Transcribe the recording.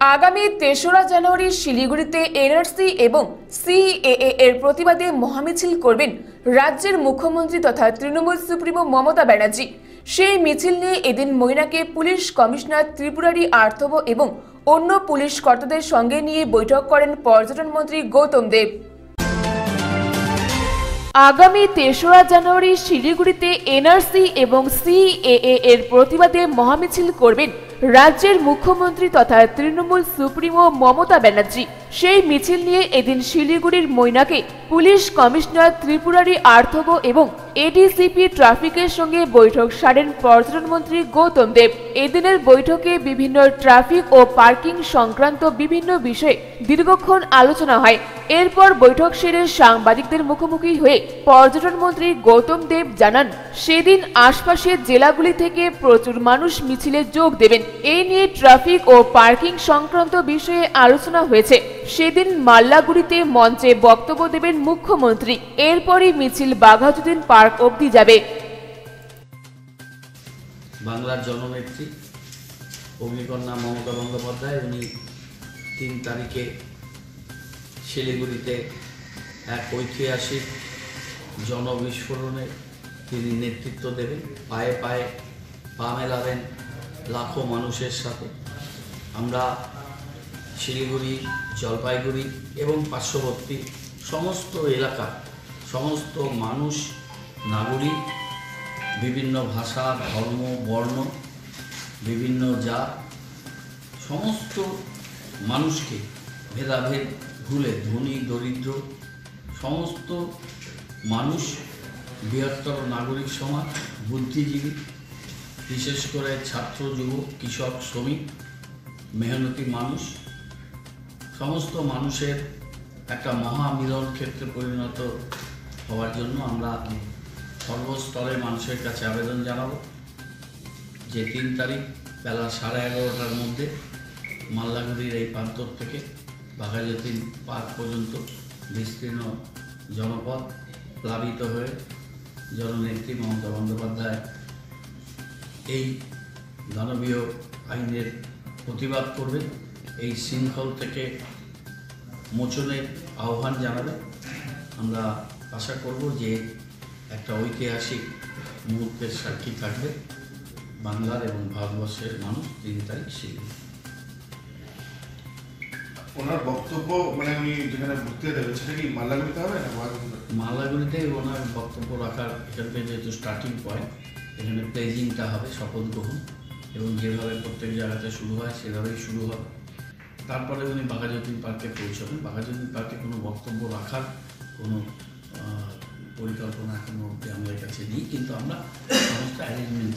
আগামী তেসরা জানুয়ারি শিলিগুড়িতে এনআরসি এবং সিএএ এর প্রতিবাদে মহামিছিল করবেন রাজ্যের মুখ্যমন্ত্রী তথা তৃণমূল সুপ্রিমো মমতা ব্যানার্জি। সেই মিছিল নিয়ে এদিন মৈনাকে পুলিশ কমিশনার ত্রিপুরারি আর্থব এবং অন্য পুলিশ কর্তাদের সঙ্গে নিয়ে বৈঠক করেন পর্যটন মন্ত্রী গৌতম দেব। আগামী তেসরা জানুয়ারি শিলিগুড়িতে এনআরসি এবং সিএএ এর প্রতিবাদে মহামিছিল করবেন রাজ্যের মুখ্যমন্ত্রী তথা তৃণমূল সুপ্রিমো মমতা ব্যানার্জি। সেই মিছিল নিয়ে এদিন শিলিগুড়ির মৈনাকে পুলিশ কমিশনার ত্রিপুরারি আর্থব এবং এডিসিপি ট্রাফিকের সঙ্গে বৈঠক সারেন পর্যটন মন্ত্রী গৌতম দেব। এদিনের বৈঠকে বিভিন্ন ট্রাফিক ও পার্কিং সংক্রান্ত বিভিন্ন বিষয়ে দীর্ঘক্ষণ আলোচনা হয়। এরপর বৈঠক সেরে সাংবাদিকদের মুখোমুখি হয়ে পর্যটন মন্ত্রী গৌতম দেব জানান, সেদিন আশপাশের জেলাগুলি থেকে প্রচুর মানুষ মিছিলে যোগ দেবেন। এই নিয়ে ট্রাফিক ও পার্কিং সংক্রান্ত বিষয়ে আলোচনা হয়েছে। সেদিন মাল্লাগুড়িতে মঞ্চে বক্তব্য দেবেন মুখ্যমন্ত্রী। এরপরই মিছিল বাঘাযতীন পার্ক অবধি যাবে। বাংলার জননেত্রী, অগ্নিকন্যা মমতা বন্দ্যোপাধ্যায়, উনি তিন তারিখে শিলিগুড়িতে এক ঐতিহাসিক জনবিস্ফোরণে তিনি নেতৃত্ব দেবেন। পায়ে পায়ে পা মেলাবেন লাখো মানুষের সাথে। আমরা শিলিগুড়ি, জলপাইগুড়ি এবং পার্শ্ববর্তী সমস্ত এলাকা, সমস্ত মানুষ, নাগরিক, বিভিন্ন ভাষা, ধর্ম, বর্ণ, বিভিন্ন জাত, সমস্ত মানুষকে ভেদাভেদ, ভুলে, ধনী, দরিদ্র, সমস্ত মানুষ, বৃহত্তর নাগরিক সমাজ, বুদ্ধিজীবী, বিশেষ করে ছাত্র, যুবক, কৃষক, শ্রমিক, মেহনতি মানুষ সমস্ত মানুষের একটা মহামিলন ক্ষেত্রে পরিণত হওয়ার জন্য আমরা সর্বস্তরের মানুষের কাছে আবেদন জানাব। যে তিন তারিখ বেলা সাড়ে এগারোটার মধ্যে মাল্লাগুড়ির এই প্রান্তর থেকে বাঘাযতীন পার্ক পর্যন্ত বিস্তীর্ণ জনপদ প্লাবিত হয়ে জননেত্রী মমতা বন্দ্যোপাধ্যায় এই দানবীয় আইনের প্রতিবাদ করবে এই শৃঙ্খল থেকে মোচনের আহ্বান জানাবে আমরা আশা করব যে একটা ঐতিহাসিক মুহূর্তের সাক্ষী থাকবে বাংলার এবং ভারতবর্ষের মানুষ তিন তারিখ শিলিগুড়ি ওনার বক্তব্য মানে উনি যেখানে বক্তৃতা দেবেন সেটা কি মাল্লাগুড়িতে হবে না মাল্লাগুড়িতে মালাগুড়িতে ওনার বক্তব্য রাখার এখানে যেহেতু স্টার্টিং পয়েন্ট এখানে প্লেজিংটা হবে শপথ গ্রহণ এবং যেভাবে প্রত্যেক জায়গাতে শুরু হয় সেভাবেই শুরু হবে। তারপরে উনি বাঘাযতীন পার্কে পৌঁছাবেন। বাঘাযতীন পার্কে কোনো বক্তব্য রাখার কোনো পরিকল্পনা এখনও আমাদের কাছে নেই। কিন্তু আমরা সমস্ত arrangement